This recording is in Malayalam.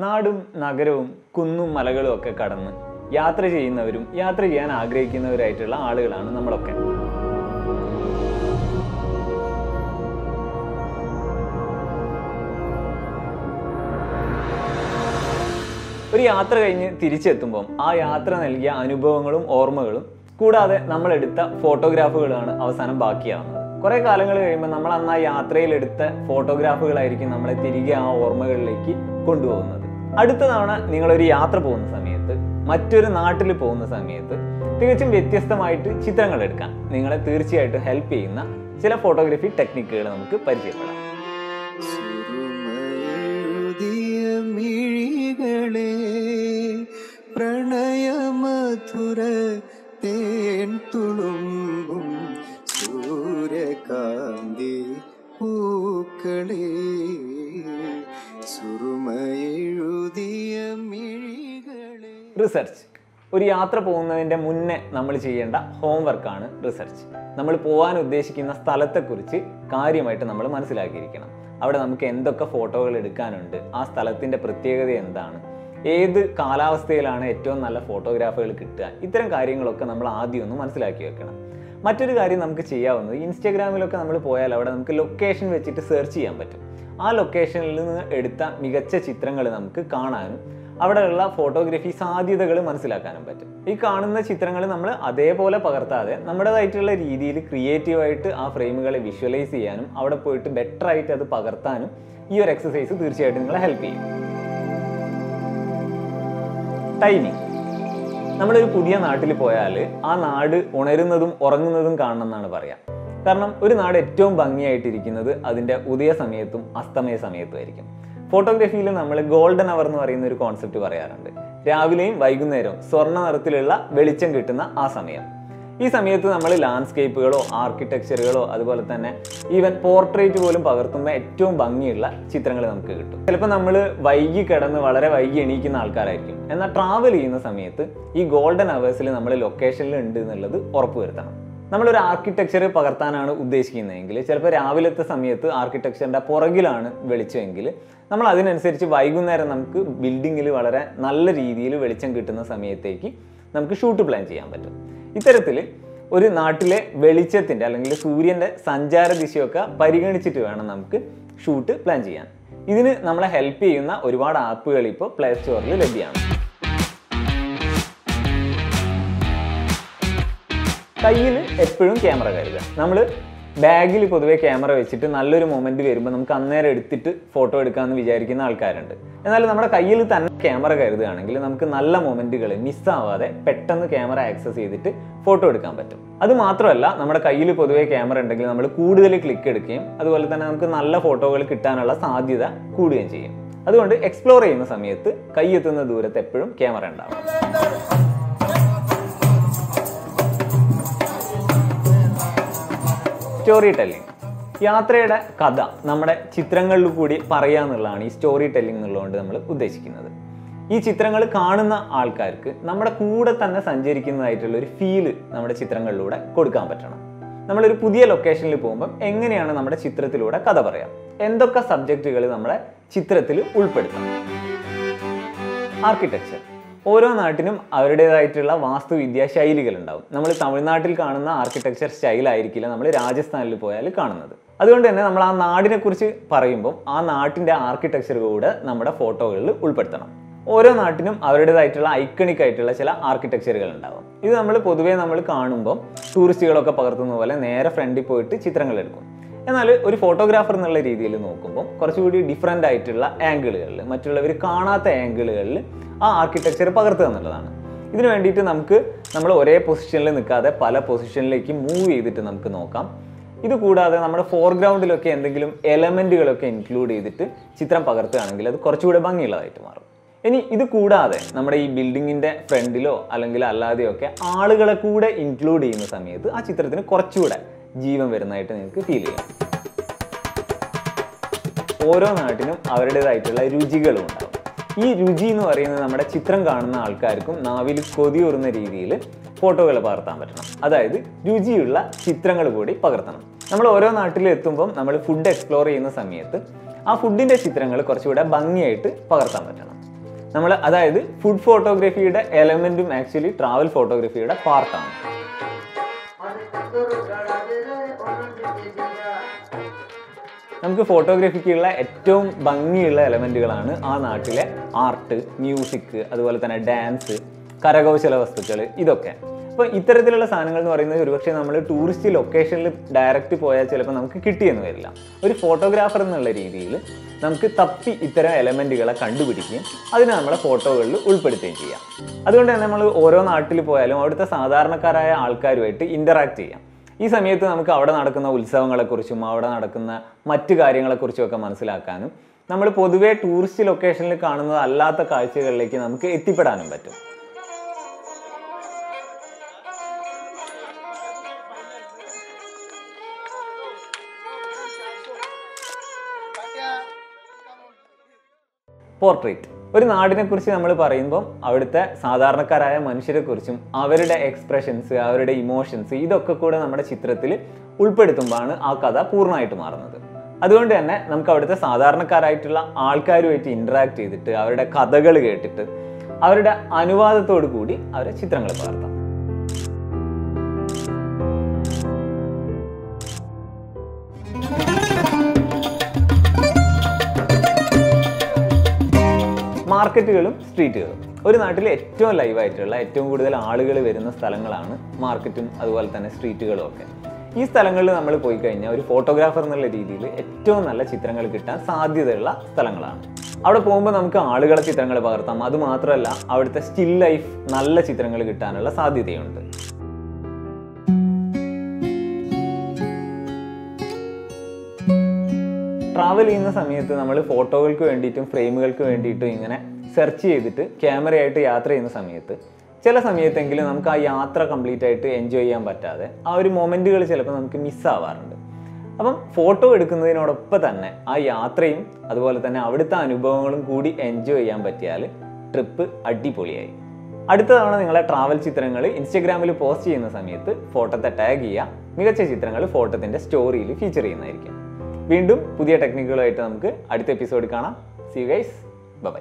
നാടും നഗരവും കുന്നും മലകളും ഒക്കെ കടന്ന് യാത്ര ചെയ്യുന്നവരും യാത്ര ചെയ്യാൻ ആഗ്രഹിക്കുന്നവരായിട്ടുള്ള ആളുകളാണ് നമ്മളൊക്കെ. ഒരു യാത്ര കഴിഞ്ഞ് തിരിച്ചെത്തുമ്പം ആ യാത്ര നൽകിയ അനുഭവങ്ങളും ഓർമ്മകളും കൂടാതെ നമ്മളെടുത്ത ഫോട്ടോഗ്രാഫുകളാണ് അവസാനം ബാക്കിയാവുന്നത്. കുറെ കാലങ്ങൾ കഴിയുമ്പോൾ നമ്മൾ അന്ന് ആ യാത്രയിലെടുത്ത ഫോട്ടോഗ്രാഫുകളായിരിക്കും നമ്മളെ തിരികെ ആ ഓർമ്മകളിലേക്ക് കൊണ്ടുപോകുന്നത്. അടുത്ത തവണ നിങ്ങളൊരു യാത്ര പോകുന്ന സമയത്ത് മറ്റൊരു നാട്ടിൽ പോകുന്ന സമയത്ത് തികച്ചും വ്യത്യസ്തമായിട്ട് ചിത്രങ്ങൾ എടുക്കാൻ നിങ്ങളെ തീർച്ചയായിട്ടും ഹെൽപ്പ് ചെയ്യുന്ന ചില ഫോട്ടോഗ്രാഫി ടെക്നിക്കുകൾ നമുക്ക് പരിചയപ്പെടാം. തുളുമ്പും സൂര്യകാന്തി പൂക്കളെ റിസർച്ച് ഒരു യാത്ര പോകുന്നതിന്റെ മുന്നേ നമ്മൾ ചെയ്യേണ്ട ഹോംവർക്കാണ് റിസർച്ച് നമ്മൾ പോകാൻ ഉദ്ദേശിക്കുന്ന സ്ഥലത്തെക്കുറിച്ച് കാര്യമായിട്ട് നമ്മൾ മനസ്സിലാക്കിയിരിക്കണം. അവിടെ നമുക്ക് എന്തൊക്കെ ഫോട്ടോകൾ എടുക്കാനുണ്ട്? ആ സ്ഥലത്തിന്റെ പ്രത്യേകത എന്താണ്? ഏത് കാലാവസ്ഥയിലാണ് ഏറ്റവും നല്ല ഫോട്ടോഗ്രാഫുകൾ കിട്ടുക? ഇത്തരം കാര്യങ്ങളൊക്കെ നമ്മൾ ആദ്യം ഒന്ന് മനസ്സിലാക്കി വെക്കണം. മറ്റൊരു കാര്യം നമുക്ക് ചെയ്യാവുന്നത് ഇൻസ്റ്റാഗ്രാമിലൊക്കെ നമ്മൾ പോയാൽ അവിടെ നമുക്ക് ലൊക്കേഷൻ വെച്ചിട്ട് സെർച്ച് ചെയ്യാൻ പറ്റും. ആ ലൊക്കേഷനിൽ നിന്ന് എടുത്ത മികച്ച ചിത്രങ്ങൾ നമുക്ക് കാണാനും അവിടെയുള്ള ഫോട്ടോഗ്രാഫി സാധ്യതകൾ മനസ്സിലാക്കാനും പറ്റും. ഈ കാണുന്ന ചിത്രങ്ങൾ നമ്മൾ അതേപോലെ പകർത്താതെ നമ്മുടേതായിട്ടുള്ള രീതിയിൽ ക്രിയേറ്റീവായിട്ട് ആ ഫ്രെയിമുകളെ വിഷ്വലൈസ് ചെയ്യാനും അവിടെ പോയിട്ട് ബെറ്റർ ആയിട്ട് അത് പകർത്താനും ഈ ഒരു എക്സസൈസ് തീർച്ചയായിട്ടും നിങ്ങളെ ഹെൽപ്പ് ചെയ്യും. ടൈമിംഗ് നമ്മളൊരു പുതിയ നാട്ടിൽ പോയാൽ ആ നാട് ഉണരുന്നതും ഉറങ്ങുന്നതും കാണണം എന്നാണ് പറയാം. കാരണം ഒരു നാട് ഏറ്റവും ഭംഗിയായിട്ടിരിക്കുന്നത് അതിന്റെ ഉദയ സമയത്തും അസ്തമയ സമയത്തും ആയിരിക്കും. ഫോട്ടോഗ്രാഫിയിൽ നമ്മൾ ഗോൾഡൻ അവർ എന്ന് പറയുന്ന ഒരു കോൺസെപ്റ്റ് പറയാറുണ്ട്. രാവിലെയും വൈകുന്നേരവും സ്വർണ നിറത്തിലുള്ള വെളിച്ചം കിട്ടുന്ന ആ സമയം. ഈ സമയത്ത് നമ്മൾ ലാൻഡ്സ്കേപ്പുകളോ ആർക്കിടെക്ചറുകളോ അതുപോലെ തന്നെ ഈവൻ പോർട്രേറ്റ് പോലും പകർത്തുന്ന ഏറ്റവും ഭംഗിയുള്ള ചിത്രങ്ങൾ നമുക്ക് കിട്ടും. ചിലപ്പോൾ നമ്മൾ വൈകി കിടന്ന് വളരെ വൈകി എണീക്കുന്ന ആൾക്കാരായിരിക്കും. എന്നാൽ ട്രാവൽ ചെയ്യുന്ന സമയത്ത് ഈ ഗോൾഡൻ അവേഴ്സിൽ നമ്മൾ ലൊക്കേഷനിൽ ഉണ്ട് എന്നുള്ളത് ഉറപ്പുവരുത്തണം. നമ്മളൊരു ആർക്കിടെക്ചർ പകർത്താനാണ് ഉദ്ദേശിക്കുന്നതെങ്കിൽ ചിലപ്പോൾ രാവിലത്തെ സമയത്ത് ആർക്കിടെക്ചറിന്റെ പുറകിലാണ് വെളിച്ചമെങ്കിൽ നമ്മൾ അതിനനുസരിച്ച് വൈകുന്നേരം നമുക്ക് ബിൽഡിങ്ങിൽ വളരെ നല്ല രീതിയിൽ വെളിച്ചം കിട്ടുന്ന സമയത്തേക്ക് നമുക്ക് ഷൂട്ട് പ്ലാൻ ചെയ്യാൻ പറ്റും. ഇത്തരത്തിൽ ഒരു നാട്ടിലെ വെളിച്ചത്തിന്റെ അല്ലെങ്കിൽ സൂര്യന്റെ സഞ്ചാര ദിശയൊക്കെ പരിഗണിച്ചിട്ട് വേണം നമുക്ക് ഷൂട്ട് പ്ലാൻ ചെയ്യാൻ. ഇതിന് നമ്മളെ ഹെൽപ്പ് ചെയ്യുന്ന ഒരുപാട് ആപ്പുകൾ ഇപ്പോൾ പ്ലേ സ്റ്റോറിൽ ലഭ്യമാണ്. കയ്യിൽ എപ്പോഴും ക്യാമറ കരുതുക. നമ്മൾ ബാഗിൽ പൊതുവെ ക്യാമറ വെച്ചിട്ട് നല്ലൊരു മൊമെന്റ് വരുമ്പോൾ നമുക്ക് അന്നേരം എടുത്തിട്ട് ഫോട്ടോ എടുക്കാമെന്ന് വിചാരിക്കുന്ന ആൾക്കാരുണ്ട്. എന്നാൽ നമ്മുടെ കയ്യിൽ തന്നെ ക്യാമറ കരുതുകയാണെങ്കിൽ നമുക്ക് നല്ല മൊമെന്റുകൾ മിസ്സാവാതെ പെട്ടെന്ന് ക്യാമറ ആക്സസ് ചെയ്തിട്ട് ഫോട്ടോ എടുക്കാൻ പറ്റും. അത് മാത്രമല്ല നമ്മുടെ കയ്യിൽ പൊതുവേ ക്യാമറ ഉണ്ടെങ്കിൽ നമ്മൾ കൂടുതൽ ക്ലിക്ക് എടുക്കുകയും അതുപോലെ തന്നെ നമുക്ക് നല്ല ഫോട്ടോകൾ കിട്ടാനുള്ള സാധ്യത കൂടുകയും ചെയ്യും. അതുകൊണ്ട് എക്സ്പ്ലോർ ചെയ്യുന്ന സമയത്ത് കൈയെത്തുന്ന ദൂരത്ത് എപ്പോഴും ക്യാമറ ഉണ്ടാവും സ്റ്റോറി ടെല്ലിംഗ് യാത്രയുടെ കഥ നമ്മുടെ ചിത്രങ്ങളിൽ കൂടി പറയുക എന്നുള്ളതാണ് ഈ സ്റ്റോറി ടെല്ലിംഗ് എന്നുള്ളതുകൊണ്ട് നമ്മൾ ഉദ്ദേശിക്കുന്നത്. ഈ ചിത്രങ്ങൾ കാണുന്ന ആൾക്കാർക്ക് നമ്മുടെ കൂടെ തന്നെ സഞ്ചരിക്കുന്നതായിട്ടുള്ള ഒരു ഫീൽ നമ്മുടെ ചിത്രങ്ങളിലൂടെ കൊടുക്കാൻ പറ്റണം. നമ്മളൊരു പുതിയ ലൊക്കേഷനിൽ പോകുമ്പം എങ്ങനെയാണ് നമ്മുടെ ചിത്രത്തിലൂടെ കഥ പറയാം? എന്തൊക്കെ സബ്ജക്റ്റുകൾ നമ്മുടെ ചിത്രത്തിൽ ഉൾപ്പെടുത്തണം ആർക്കിടെക്ചർ ഓരോ നാട്ടിനും അവരുടേതായിട്ടുള്ള വാസ്തുവിദ്യാ ശൈലികൾ ഉണ്ടാവും നമ്മൾ തമിഴ്നാട്ടിൽ കാണുന്ന ആർക്കിടെക്ചർ സ്റ്റൈൽ ആയിരിക്കില്ല നമ്മൾ രാജസ്ഥാനിൽ പോയാൽ കാണുന്നത്. അതുകൊണ്ട് തന്നെ നമ്മൾ ആ നാടിനെ കുറിച്ച് പറയുമ്പോൾ ആ നാട്ടിന്റെ ആർക്കിടെക്ചർ കൂടെ നമ്മുടെ ഫോട്ടോകളിൽ ഉൾപ്പെടുത്തണം. ഓരോ നാട്ടിനും അവരുടേതായിട്ടുള്ള ഐക്കണിക് ആയിട്ടുള്ള ചില ആർക്കിടെക്ചറുകൾ ഉണ്ടാവും. ഇത് നമ്മൾ പൊതുവേ നമ്മൾ കാണുമ്പോൾ ടൂറിസ്റ്റുകളൊക്കെ പകർത്തുന്ന പോലെ നേരെ ഫ്രണ്ടിൽ പോയിട്ട് ചിത്രങ്ങൾ എടുക്കും. എന്നാൽ ഒരു ഫോട്ടോഗ്രാഫർ എന്നുള്ള രീതിയിൽ നോക്കുമ്പോൾ കുറച്ചുകൂടി ഡിഫറെന്റ് ആയിട്ടുള്ള ആംഗിളുകളിൽ മറ്റുള്ളവർ കാണാത്ത ആംഗിളുകളിൽ ആ ആർക്കിടെക്ചർ പകർത്തുക എന്നുള്ളതാണ് ഇതിന് വേണ്ടിയിട്ട് നമുക്ക് നമ്മൾ ഒരേ പൊസിഷനിൽ നിൽക്കാതെ പല പൊസിഷനിലേക്ക് മൂവ് ചെയ്തിട്ട് നമുക്ക് നോക്കാം. ഇത് കൂടാതെ നമ്മുടെ ഫോർഗ്രൗണ്ടിലൊക്കെ എന്തെങ്കിലും എലമെന്റുകളൊക്കെ ഇൻക്ലൂഡ് ചെയ്തിട്ട് ചിത്രം പകർത്തുകയാണെങ്കിൽ അത് കുറച്ചുകൂടെ ഭംഗിയുള്ളതായിട്ട് മാറും. ഇനി ഇത് കൂടാതെ നമ്മുടെ ഈ ബിൽഡിങ്ങിന്റെ ഫ്രണ്ടിലോ അല്ലെങ്കിൽ അല്ലാതെയോ ഒക്കെ ആളുകളെ കൂടെ ഇൻക്ലൂഡ് ചെയ്യുന്ന സമയത്ത് ആ ചിത്രത്തിന് കുറച്ചുകൂടെ ജീവൻ വരുന്നതായിട്ട് നിങ്ങൾക്ക് ഫീൽ ചെയ്യാം. ഓരോ നാട്ടിനും അവരുടേതായിട്ടുള്ള രുചികളും ഉണ്ടാവും. ഈ രുചി എന്ന് പറയുന്നത് നമ്മുടെ ചിത്രം കാണുന്ന ആൾക്കാർക്കും നാവിൽ കൊതിയൂറുന്ന രീതിയിൽ ഫോട്ടോകൾ പകർത്താൻ പറ്റണം. അതായത് രുചിയുള്ള ചിത്രങ്ങൾ കൂടി പകർത്തണം. നമ്മൾ ഓരോ നാട്ടിലും എത്തുമ്പം നമ്മൾ ഫുഡ് എക്സ്പ്ലോർ ചെയ്യുന്ന സമയത്ത് ആ ഫുഡിന്റെ ചിത്രങ്ങൾ കുറച്ചുകൂടെ ഭംഗിയായിട്ട് പകർത്താൻ പറ്റണം. നമ്മൾ അതായത് ഫുഡ് ഫോട്ടോഗ്രാഫിയുടെ എലമെന്റും ആക്ച്വലി ട്രാവൽ ഫോട്ടോഗ്രാഫിയുടെ പാർട്ടാണ് നമുക്ക് ഫോട്ടോഗ്രാഫിക്കുള്ള ഏറ്റവും ഭംഗിയുള്ള എലമെന്റുകളാണ് ആ നാട്ടിലെ ആർട്ട് മ്യൂസിക് അതുപോലെ തന്നെ ഡാൻസ് കരകൗശല വസ്തുക്കൾ ഇതൊക്കെ. അപ്പോൾ ഇത്തരത്തിലുള്ള സാധനങ്ങൾ എന്ന് പറയുന്നത് ഒരുപക്ഷെ നമ്മൾ ടൂറിസ്റ്റ് ലൊക്കേഷനിൽ ഡയറക്റ്റ് പോയാൽ ചിലപ്പോൾ നമുക്ക് കിട്ടിയെന്ന് വരില്ല. ഒരു ഫോട്ടോഗ്രാഫർ എന്നുള്ള രീതിയിൽ നമുക്ക് തപ്പി ഇത്തരം എലമെന്റുകളെ കണ്ടുപിടിക്കുകയും അതിനെ നമ്മളെ ഫോട്ടോകളിൽ ഉൾപ്പെടുത്തുകയും ചെയ്യാം. അതുകൊണ്ട് തന്നെ നമ്മൾ ഓരോ നാട്ടിൽ പോയാലും അവിടുത്തെ സാധാരണക്കാരായ ആൾക്കാരുമായിട്ട് ഇന്ററാക്ട് ചെയ്യാം. ഈ സമയത്ത് നമുക്ക് അവിടെ നടക്കുന്ന ഉത്സവങ്ങളെക്കുറിച്ചും അവിടെ നടക്കുന്ന മറ്റു കാര്യങ്ങളെക്കുറിച്ചും ഒക്കെ മനസ്സിലാക്കാനും നമ്മൾ പൊതുവേ ടൂറിസ്റ്റ് ലൊക്കേഷനിൽ കാണുന്നത് അല്ലാത്ത കാഴ്ചകളിലേക്ക് നമുക്ക് എത്തിപ്പെടാനും പറ്റും. പോർട്രേറ്റ് ഒരു നാടിനെ കുറിച്ച് നമ്മൾ പറയുമ്പോൾ അവിടുത്തെ സാധാരണക്കാരായ മനുഷ്യരെ കുറിച്ചും അവരുടെ എക്സ്പ്രഷൻസ് അവരുടെ ഇമോഷൻസ് ഇതൊക്കെ കൂടെ നമ്മുടെ ചിത്രത്തിൽ ഉൾപ്പെടുത്തുമ്പോഴാണ് ആ കഥ പൂർണമായിട്ട് മാറുന്നത്. അതുകൊണ്ട് തന്നെ നമുക്ക് അവിടുത്തെ സാധാരണക്കാരായിട്ടുള്ള ആൾക്കാരുമായിട്ട് ഇൻട്രാക്ട് ചെയ്തിട്ട് അവരുടെ കഥകൾ കേട്ടിട്ട് അവരുടെ അനുവാദത്തോടു കൂടി അവരെ ചിത്രങ്ങൾ പകർത്താം. മാർക്കറ്റുകളും സ്ട്രീറ്റുകളും. ഒരു നാട്ടിലെ ഏറ്റവും ലൈവായിട്ടുള്ള ഏറ്റവും കൂടുതൽ ആളുകൾ വരുന്ന സ്ഥലങ്ങളാണ് മാർക്കറ്റും അതുപോലെ തന്നെ സ്ട്രീറ്റുകളും ഒക്കെ. ഈ സ്ഥലങ്ങളിൽ നമ്മൾ പോയി കഴിഞ്ഞാൽ ഒരു ഫോട്ടോഗ്രാഫർ എന്നുള്ള രീതിയിൽ ഏറ്റവും നല്ല ചിത്രങ്ങൾ കിട്ടാൻ സാധ്യതയുള്ള സ്ഥലങ്ങളാണ്. അവിടെ പോകുമ്പോൾ നമുക്ക് ആളുകളെ ചിത്രങ്ങൾ പകർത്താം. അതുമാത്രമല്ല അവിടുത്തെ സ്റ്റിൽ ലൈഫ് നല്ല ചിത്രങ്ങൾ കിട്ടാനുള്ള സാധ്യതയുണ്ട്. ട്രാവൽ ചെയ്യുന്ന സമയത്ത് നമ്മൾ ഫോട്ടോകൾക്ക് വേണ്ടിയിട്ടും ഫ്രെയിമുകൾക്ക് വേണ്ടിയിട്ടും ഇങ്ങനെ സെർച്ച് ചെയ്തിട്ട് ക്യാമറയായിട്ട് യാത്ര ചെയ്യുന്ന സമയത്ത് ചില സമയത്തെങ്കിലും നമുക്ക് ആ യാത്ര കംപ്ലീറ്റ് ആയിട്ട് എൻജോയ് ചെയ്യാൻ പറ്റാതെ ആ ഒരു മൊമെന്റുകൾ ചിലപ്പോൾ നമുക്ക് മിസ്സാവാറുണ്ട് അപ്പം ഫോട്ടോ എടുക്കുന്നതിനോടൊപ്പം തന്നെ ആ യാത്രയും അതുപോലെ തന്നെ അവിടുത്തെ അനുഭവങ്ങളും കൂടി എൻജോയ് ചെയ്യാൻ പറ്റിയാൽ ട്രിപ്പ് അടിപൊളിയായി. അടുത്ത തവണ നിങ്ങളെ ട്രാവൽ ചിത്രങ്ങൾ ഇൻസ്റ്റഗ്രാമിൽ പോസ്റ്റ് ചെയ്യുന്ന സമയത്ത് ഫോട്ടോത്തെ ടാഗ് ചെയ്യുക. മികച്ച ചിത്രങ്ങൾ ഫോട്ടോത്തിന്റെ സ്റ്റോറിയിൽ ഫീച്ചർ ചെയ്യുന്നതായിരിക്കും. വീണ്ടും പുതിയ ടെക്നിക്കുകളായിട്ട് നമുക്ക് അടുത്ത എപ്പിസോഡ് കാണാം. C guys bye